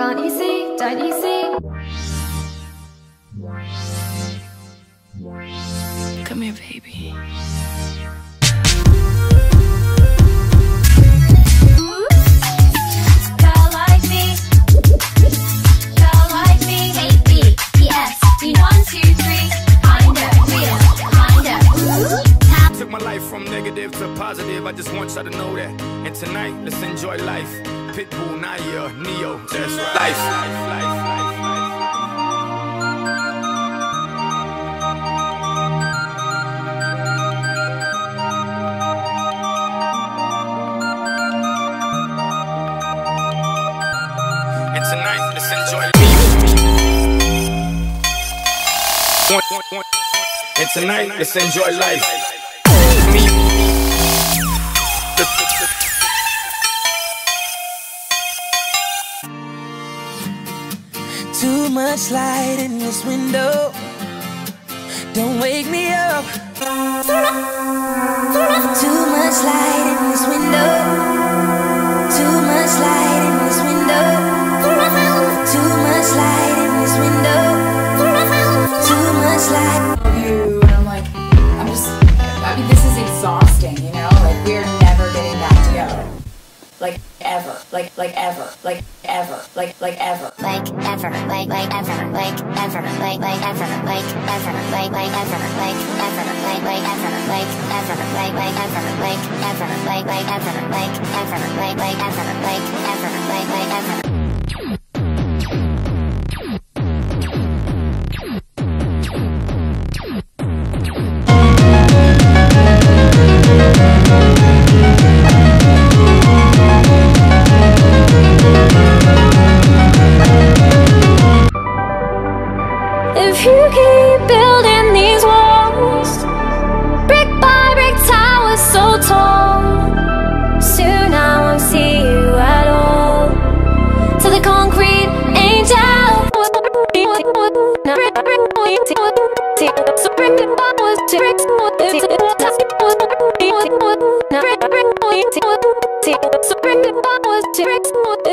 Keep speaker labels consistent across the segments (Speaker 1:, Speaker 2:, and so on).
Speaker 1: Can't you see? Don't you see? Come here, baby. Pitbull, Naya, Ne-Yo, that's right. Life, life, life, life. And tonight, let's enjoy life. And tonight, let's enjoy life.
Speaker 2: Too much light in this window. Don't wake me up. Too much light in this window. Too much light in this window. Too much light in this window. Too much light.
Speaker 3: Like ever. Like like ever. Like ever. Like like ever.
Speaker 4: Like ever, like like ever, like ever, like like ever, like ever, like like ever, like ever, like like ever, like ever, like like ever, like ever, like like ever, like ever, like like ever, like ever, like like ever.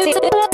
Speaker 4: I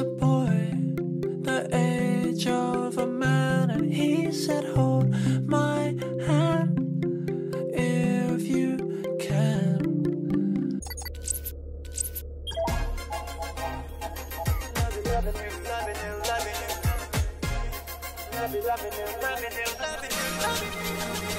Speaker 5: a boy, the age of a man, and he said, Hold my hand if you can.
Speaker 4: They